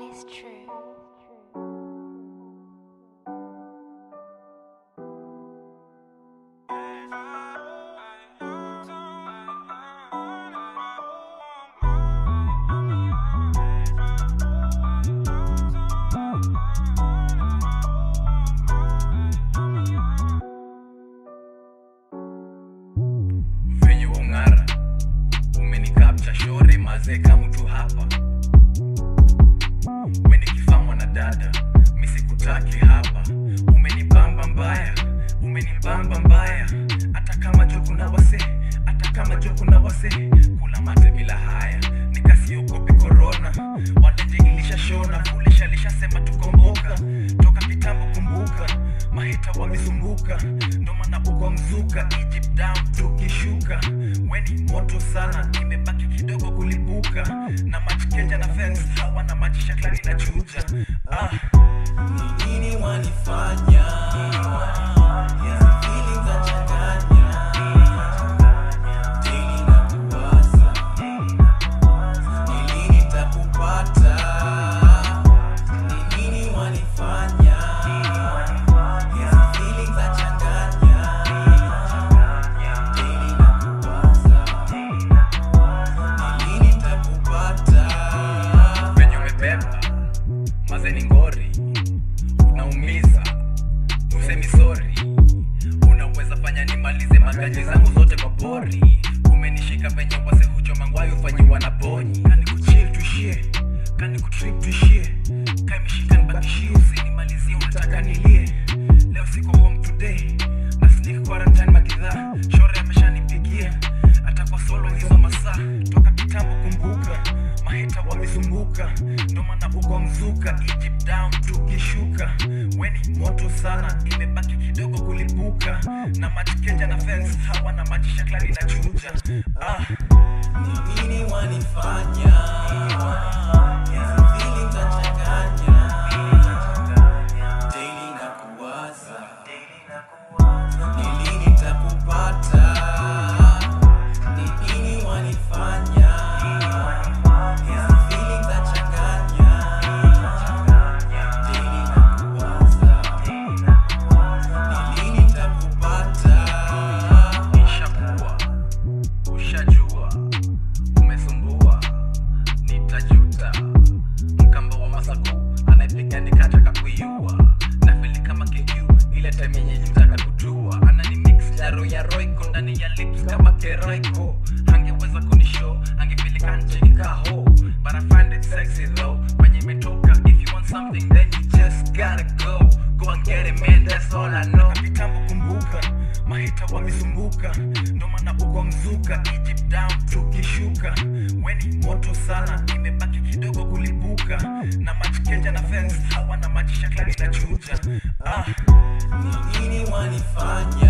and it's true. venye ung'ara umenikapcha shore mazeka mtu hapa uko mzuka Egypt down tukishuka. Weni moto sana imebaki kidogo kulipuka. Na machikeja na fence hawa na shaklani na chuja ah. ni nini wanifanya mazeni ngori unaumiza usemi sori unaweza fanya nimalize magaji zangu zote kwa pori. Umenishika venye wase huchoma ngwayo ufanyiwa na bonyi kani kuchil tuishie kani kutrip tuishie kaimeshika nibakishie usinimalizie unataka nilie. Leo siko home today wamezunguka ndo maana uko mzuka Egypt down tukishuka weni moto sana imebaki kidogo kulipuka. Na machikeja na fence hawa na maji shaklari na chuja ah. ni nini wanifanya Hizi yenye kujua anani mix jaro ya roiko ndani ya lips kama keroiko angeweza kunishow angepeleka nje kikaho but I find it sexy though kwenye imetoka if you want something then you just gotta go. Go and get it man that's all I know. Vitambo kumbuka mahita wamezunguka ndo maana uko mzuka Egypt down tukishuka. Weni moto sana imebaki kidogo kulipuka. Na machikeja na fence hawana machisha klari na chuja ah. Ni nini wanifanya